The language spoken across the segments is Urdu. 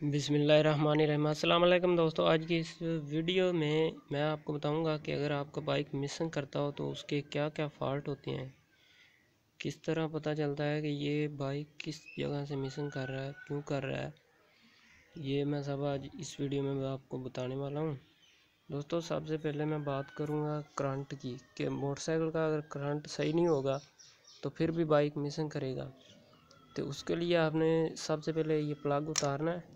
بسم اللہ الرحمن الرحیم۔ السلام علیکم دوستو، آج کی اس ویڈیو میں میں آپ کو بتاؤں گا کہ اگر آپ کا بائک مسنگ کرتا ہو تو اس کے کیا کیا فالٹ ہوتے ہیں۔ کس طرح پتہ چلتا ہے کہ یہ بائک کس جگہ سے مسنگ کر رہا ہے، کیوں کر رہا ہے، یہ میں سب آج اس ویڈیو میں آپ کو بتانے والا ہوں۔ دوستو، سب سے پہلے میں بات کروں گا کرنٹ کی، کہ موٹر سائیکل کا اگر کرنٹ صحیح نہیں ہوگا تو پھر بھی بائک مسنگ کرے گا۔ تو اس کے لیے آپ نے سب سے پہلے یہ پلگ اتارنا ہے۔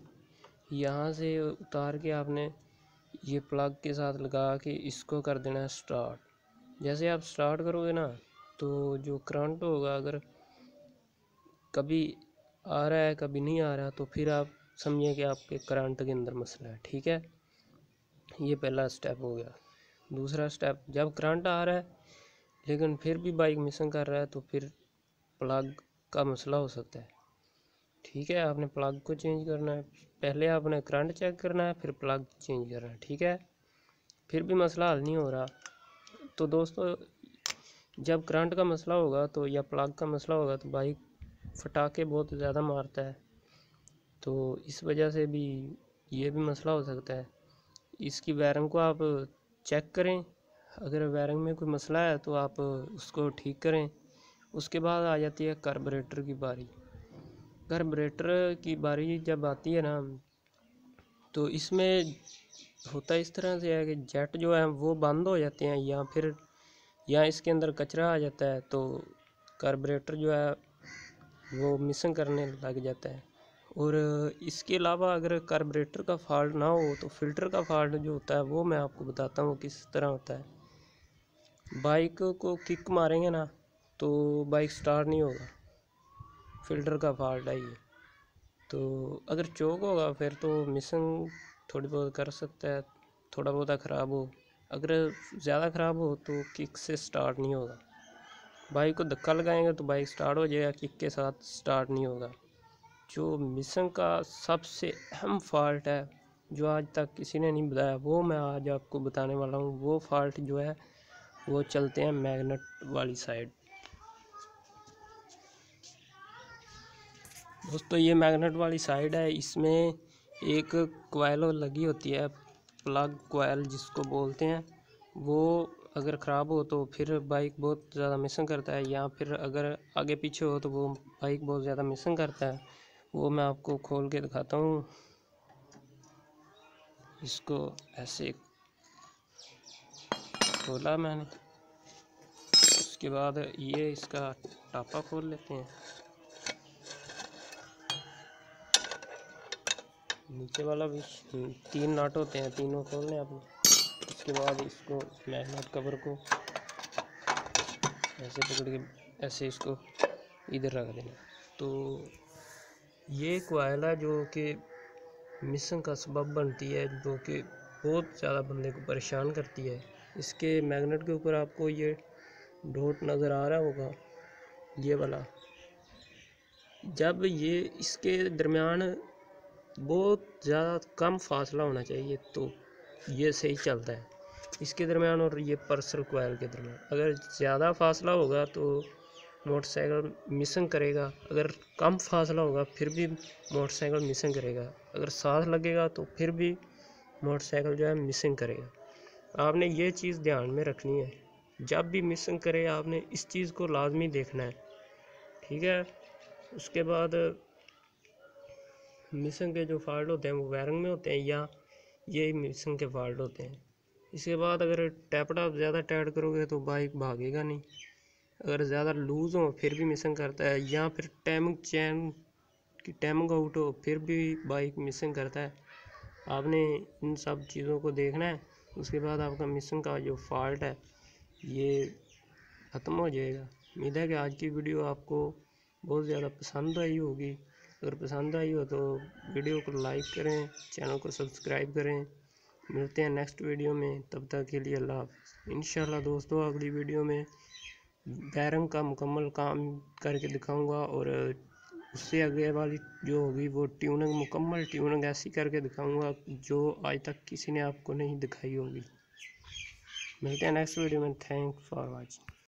یہاں سے اتار کے آپ نے یہ پلگ کے ساتھ لگا کے اس کو کر دینا ہے سٹارٹ جیسے آپ سٹارٹ کرو گے نا، تو جو کرنٹ ہوگا، اگر کبھی آ رہا ہے، کبھی نہیں آ رہا، تو پھر آپ سمجھیں کہ آپ کے کرنٹ کے اندر مسئلہ ہے، ٹھیک ہے؟ یہ پہلا سٹیپ ہو گیا۔ دوسرا سٹیپ جب کرنٹ آ رہا ہے، لیکن پھر بھی بائک مسنگ کر رہا ہے، تو پھر پلگ کا مسئلہ ہو سکتا ہے۔ ٹھیک ہے، آپ نے پلگ کو چینج کرنا ہے۔ پہلے آپ نے کرنٹ چیک کرنا ہے، پھر پلگ چینج کرنا ہے، ٹھیک ہے؟ پھر بھی مسئلہ حل نہیں ہو رہا۔ تو دوستو، جب کرنٹ کا مسئلہ ہوگا تو یا پلگ کا مسئلہ ہوگا تو بائک پٹاخے بہت زیادہ مارتا ہے۔ تو اس وجہ سے بھی یہ بھی مسئلہ ہو سکتا ہے۔ اس کی ویرنگ کو آپ چیک کریں۔ اگر ویرنگ میں کوئی مسئلہ ہے تو آپ اس کو ٹھیک کریں۔ اس کے بعد آ جاتی ہے کاربوریٹر کی باری۔ کاربوریٹر کی باری جب آتی ہے نا، تو اس میں ہوتا اس طرح سے ہے کہ جیٹ جو ہے وہ بند ہو جاتے ہیں یا پھر یا اس کے اندر کچرا آ جاتا ہے تو کاربوریٹر جو ہے وہ مسنگ کرنے لگ جاتا ہے۔ اور اس کے علاوہ اگر کاربوریٹر کا فالٹ نہ ہو تو فلٹر کا فالٹ جو ہوتا ہے وہ میں آپ کو بتاتا ہوں کس طرح ہوتا ہے۔ بائک کو کک ماریں گے نا تو بائک سٹارٹ نہیں ہوگا۔ فلٹر کا فالٹ ہے یہ۔ تو اگر چوک ہوگا پھر تو مسنگ تھوڑی بہت کر سکتا ہے، تھوڑا بہت خراب ہو۔ اگر زیادہ خراب ہو تو کک سے سٹارٹ نہیں ہوگا۔ بائک کو دھکا لگائیں گے تو بائک سٹارٹ ہو جائے گا، کک کے ساتھ سٹارٹ نہیں ہوگا۔ جو مسنگ کا سب سے اہم فالٹ ہے، جو آج تک کسی نے نہیں بتایا، وہ میں آج آپ کو بتانے والا ہوں۔ وہ فالٹ جو ہے، وہ چلتے ہیں میگنٹ والی سائڈ۔ دوستو، یہ میگنٹ والی سائڈ ہے۔ اس میں ایک کوائل لگی ہوتی ہے پلگ کوائل جس کو بولتے ہیں۔ وہ اگر خراب ہو تو پھر بائک بہت زیادہ مسنگ کرتا ہے، یا پھر اگر آگے پیچھے ہو تو وہ بائک بہت زیادہ مسنگ کرتا ہے۔ وہ میں آپ کو کھول کے دکھاتا ہوں۔ اس کو ایسے کھولا میں نے۔ اس کے بعد یہ اس کا ٹاپا کھول لیتے ہیں۔ نیچے والا بھی تین ناٹ ہوتے ہیں، تینوں کھولنے آپ اس کے بعد اس کو میگنیٹ کور کو ایسے پکڑ کے، ایسے اس کو ادھر رکھ دینا۔ تو یہ کوائل ہے جو کہ مسنگ کا سبب بنتی ہے، جو کہ بہت زیادہ بندے کو پریشان کرتی ہے۔ اس کے میگنیٹ کے اوپر آپ کو یہ ڈوٹ نظر آ رہا ہوگا، یہ والا۔ جب یہ اس کے درمیان بہت زیادہ کم فاصلہ ہونا چاہیے، تو یہ صحیح چلتا ہے۔ اس کے درمیان اور یہ پرسل کوائل کے درمیان۔ اگر زیادہ فاصلہ ہوگا تو موٹر سائیکل مسنگ کرے گا۔ اگر کم فاصلہ ہوگا پھر بھی موٹر سائیکل مسنگ کرے گا۔ اگر ساتھ لگے گا تو پھر بھی موٹر سائیکل جو ہے مسنگ کرے گا۔ آپ نے یہ چیز دھیان میں رکھنی ہے۔ جب بھی مسنگ کرے، آپ نے اس چیز کو لازمی دیکھنا ہے۔ ٹھیک ہے؟ اس کے بعد مسنگ کے جو فالٹ ہوتے ہیں وہ ویرنگ میں ہوتے ہیں یا یہی مسنگ کے فالٹ ہوتے ہیں۔ اس کے بعد اگر ٹیپ ٹاپ زیادہ ٹائٹ کرو گے تو بائک بھاگے گا نہیں۔ اگر زیادہ لوز ہو پھر بھی مسنگ کرتا ہے یا پھر ٹیمنگ چین کی ٹیمنگ آؤٹ ہو پھر بھی بائک مسنگ کرتا ہے۔ آپ نے ان سب چیزوں کو دیکھنا ہے۔ اس کے بعد آپ کا مسنگ کا جو فالٹ ہے یہ ختم ہو جائے گا۔ امید ہے کہ آج کی ویڈیو آپ کو بہت زیادہ پسند آئی ہوگی۔ اگر پسند آئی ہو تو ویڈیو کو لائک کریں، چینل کو سبسکرائب کریں۔ ملتے ہیں نیکسٹ ویڈیو میں۔ تب تک کے لیے اللہ حافظ۔ انشاءاللہ دوستو، اگلی ویڈیو میں بیرنگ کا مکمل کام کر کے دکھاؤں گا اور اس سے آگے والی جو ہوگی وہ ٹیوننگ، مکمل ٹیوننگ ایسی کر کے دکھاؤں گا جو آج تک کسی نے آپ کو نہیں دکھائی ہوگی۔ ملتے ہیں نیکسٹ ویڈیو میں۔ Thank for watching